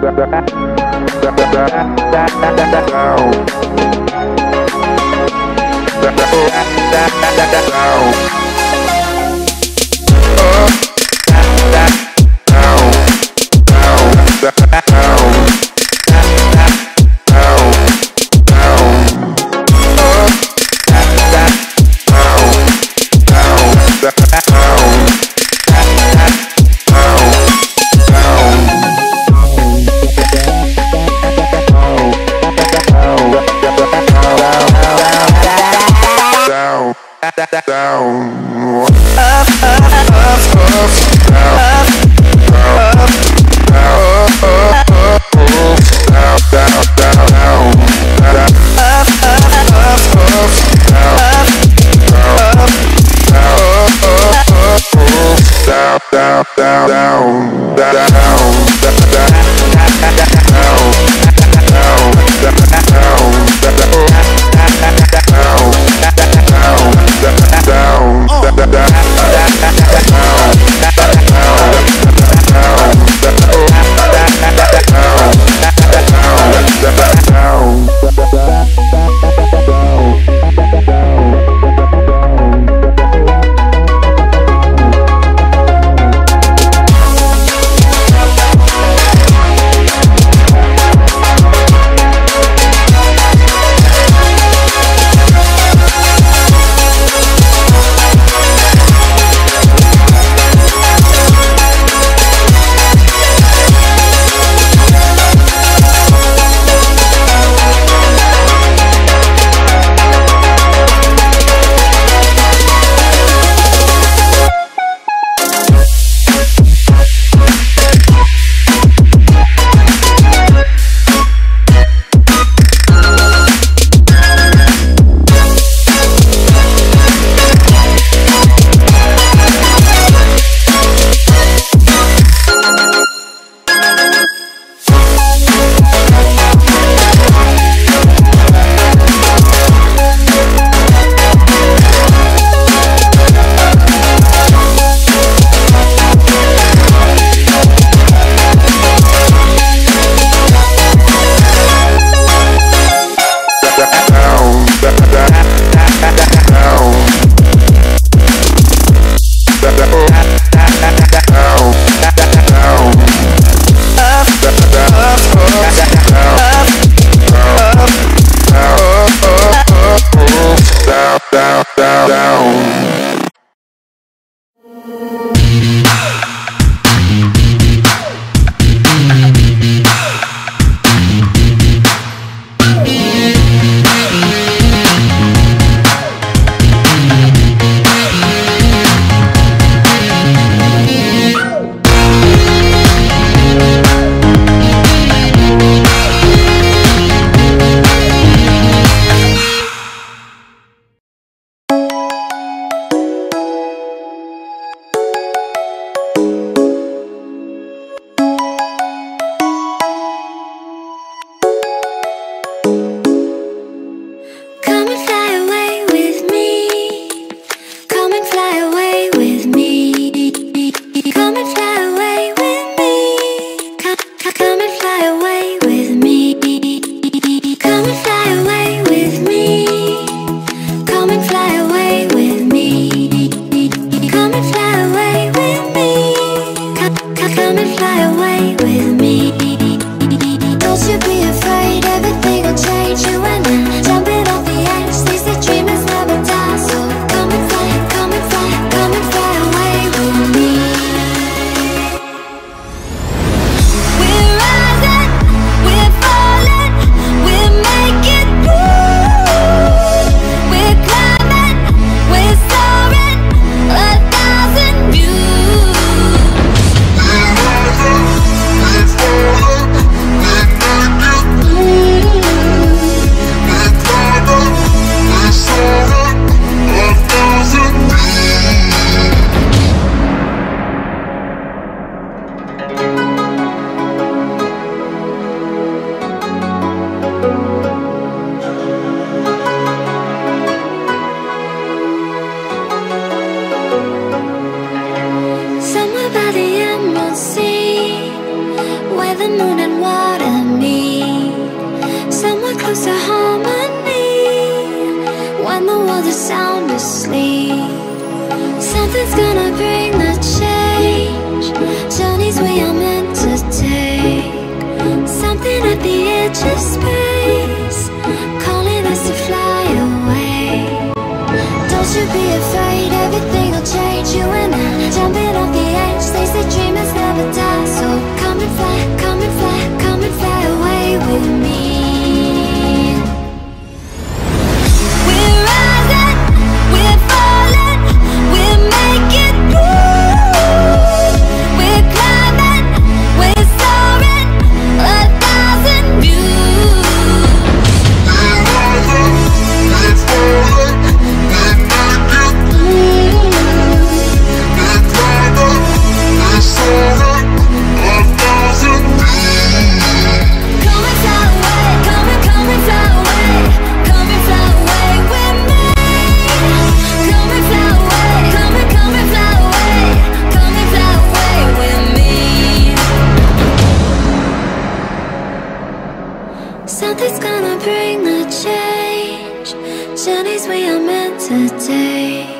Down. The moon and water meet Somewhere close to harmony. When the world is sound asleep. Something's gonna bring the change. Journeys we are meant to take. Something at the edge of space. Calling us to fly away. Don't you be afraid, everything will change. You and I, jumping off Something's gonna bring the change. Journeys we are meant to take.